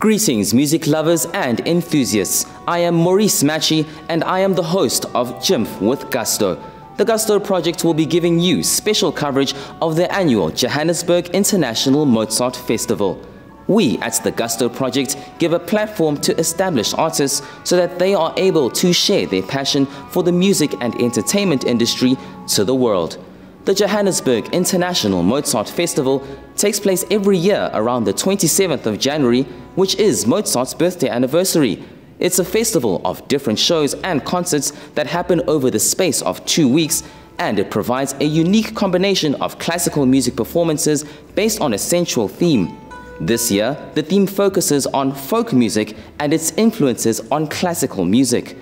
Greetings, music lovers and enthusiasts. I am Maurice Machi and I am the host of JIMF with Gusto. The Gusto project will be giving you special coverage of the annual Johannesburg International Mozart Festival. We at the Gusto project give a platform to established artists so that they are able to share their passion for the music and entertainment industry to the world. The Johannesburg International Mozart Festival takes place every year around the 27th of January, which is Mozart's birthday anniversary. It's a festival of different shows and concerts that happen over the space of two weeks, and it provides a unique combination of classical music performances based on a central theme. This year, the theme focuses on folk music and its influences on classical music.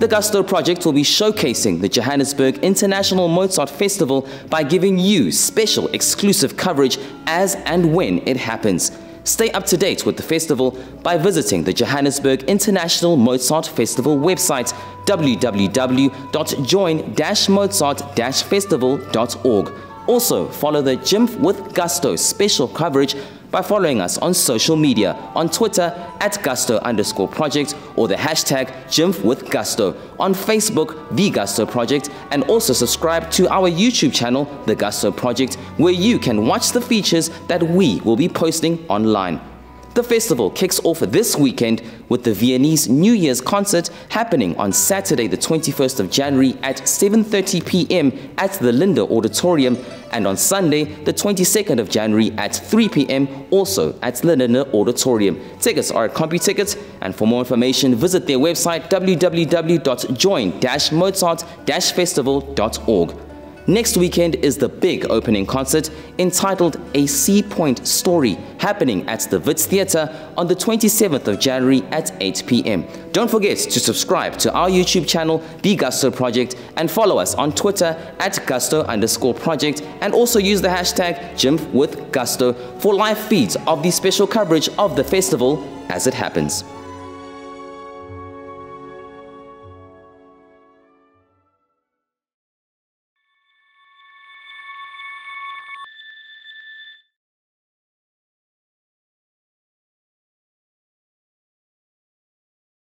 The Gusto project will be showcasing the Johannesburg International Mozart Festival by giving you special exclusive coverage as and when it happens. Stay up to date with the festival by visiting the Johannesburg International Mozart Festival website www.join-mozart-festival.org. Also, follow the JIMF with Gusto special coverage by following us on social media on Twitter at Gusto underscore project or the hashtag JIMF with Gusto, on Facebook, The Gusto Project, and also subscribe to our YouTube channel, The Gusto Project, where you can watch the features that we will be posting online. The festival kicks off this weekend with the Viennese New Year's concert happening on Saturday the 21st of January at 7.30 p.m. at the Linder Auditorium and on Sunday the 22nd of January at 3 p.m. also at the Linder Auditorium. Tickets are at CompuTickets and for more information visit their website www.join-mozart-festival.org. Next weekend is the big opening concert entitled A Sea Point Story happening at the Wits Theatre on the 27th of January at 8 p.m. Don't forget to subscribe to our YouTube channel, The Gusto Project, and follow us on Twitter at Gusto underscore project and also use the hashtag JIMF with Gusto for live feeds of the special coverage of the festival as it happens.